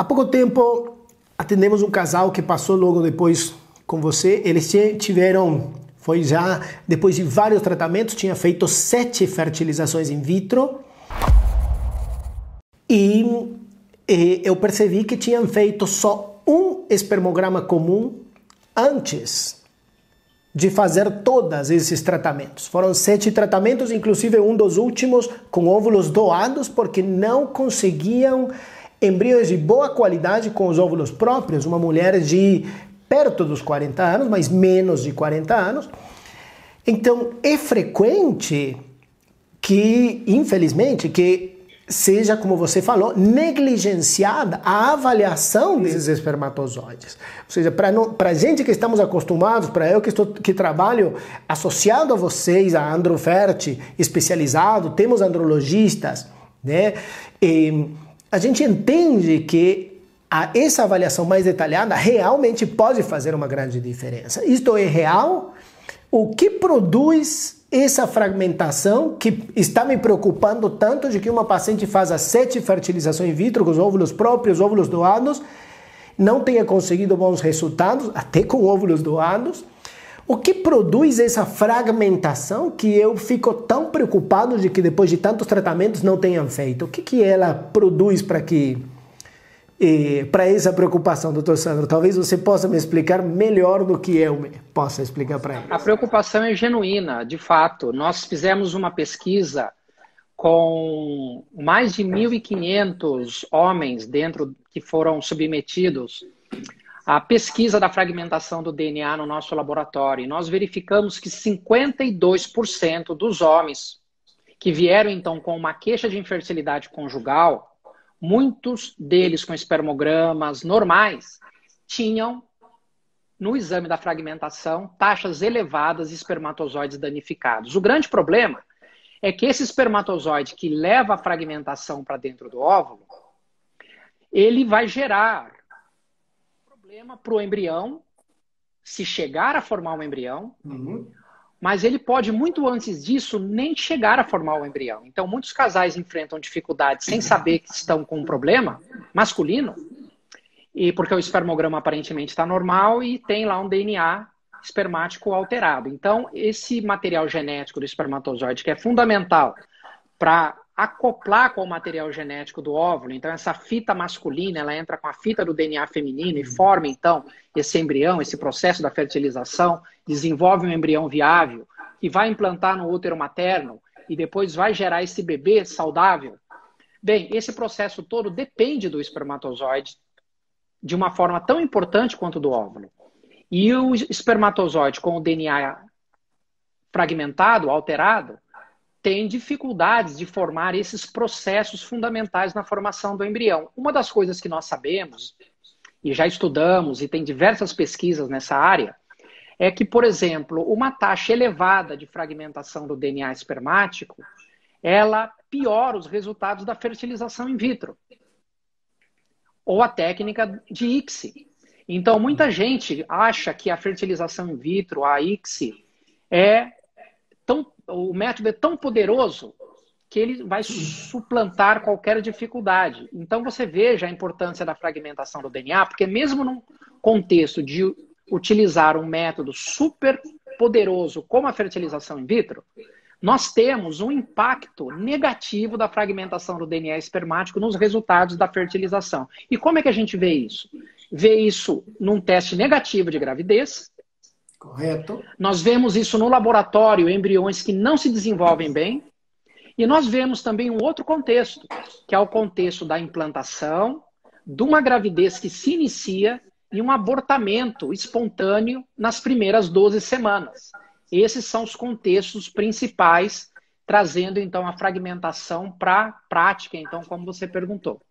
Há pouco tempo atendemos um casal que passou logo depois com você. Eles tiveram, foi já depois de vários tratamentos, tinha feito sete fertilizações in vitro e, e eu percebi que tinham feito só um espermograma comum antes de fazer todos esses tratamentos. Foram sete tratamentos, inclusive um dos últimos com óvulos doados, porque não conseguiam embriões de boa qualidade com os óvulos próprios, uma mulher de perto dos 40 anos, mas menos de 40 anos. Então, é frequente que, infelizmente, que seja, como você falou, negligenciada a avaliação desses espermatozoides. Ou seja, para a gente que estamos acostumados, para eu que, estou, que trabalho associado a vocês, a Androfert, especializado, temos andrologistas, né? E a gente entende que a, essa avaliação mais detalhada realmente pode fazer uma grande diferença. Isto é real? O que produz essa fragmentação que está me preocupando tanto de que uma paciente faça sete fertilizações in vitro com os óvulos próprios, óvulos doados, não tenha conseguido bons resultados, até com óvulos doados. O que produz essa fragmentação que eu fico tão preocupado de que depois de tantos tratamentos não tenham feito? O que, que ela produz para que para essa preocupação, doutor Sandro? Talvez você possa me explicar melhor do que eu possa explicar para ele. A preocupação é genuína, de fato. Nós fizemos uma pesquisa com mais de 1.500 homens dentro que foram submetidos à pesquisa da fragmentação do DNA no nosso laboratório. E nós verificamos que 52% dos homens que vieram então com uma queixa de infertilidade conjugal muitos deles com espermogramas normais tinham no exame da fragmentação taxas elevadas de espermatozoides danificados. O grande problema é que esse espermatozoide que leva a fragmentação para dentro do óvulo, ele vai gerar problema para o embrião, se chegar a formar um embrião, uhum mas ele pode, muito antes disso, nem chegar a formar o embrião. Então, muitos casais enfrentam dificuldades sem saber que estão com um problema masculino, e porque o espermograma aparentemente está normal e tem lá um DNA espermático alterado. Então, esse material genético do espermatozoide, que é fundamental para acoplar com o material genético do óvulo. Então, essa fita masculina, ela entra com a fita do DNA feminino e forma, então, esse embrião, esse processo da fertilização, desenvolve um embrião viável, que vai implantar no útero materno e depois vai gerar esse bebê saudável. Bem, esse processo todo depende do espermatozoide de uma forma tão importante quanto do óvulo. E o espermatozoide com o DNA fragmentado, alterado, tem dificuldades de formar esses processos fundamentais na formação do embrião. Uma das coisas que nós sabemos, e já estudamos, e tem diversas pesquisas nessa área, é que, por exemplo, uma taxa elevada de fragmentação do DNA espermático, ela piora os resultados da fertilização in vitro. Ou a técnica de ICSI. Então, muita gente acha que a fertilização in vitro, a ICSI, é tão o método é tão poderoso que ele vai suplantar qualquer dificuldade. Então você veja a importância da fragmentação do DNA, porque mesmo num contexto de utilizar um método super poderoso como a fertilização in vitro, nós temos um impacto negativo da fragmentação do DNA espermático nos resultados da fertilização. E como é que a gente vê isso? Vê isso num teste negativo de gravidez, Correto. Nós vemos isso no laboratório, embriões que não se desenvolvem bem. E nós vemos também um outro contexto, que é o contexto da implantação, de uma gravidez que se inicia e um abortamento espontâneo nas primeiras 12 semanas. Esses são os contextos principais, trazendo então a fragmentação para a prática, então, como você perguntou.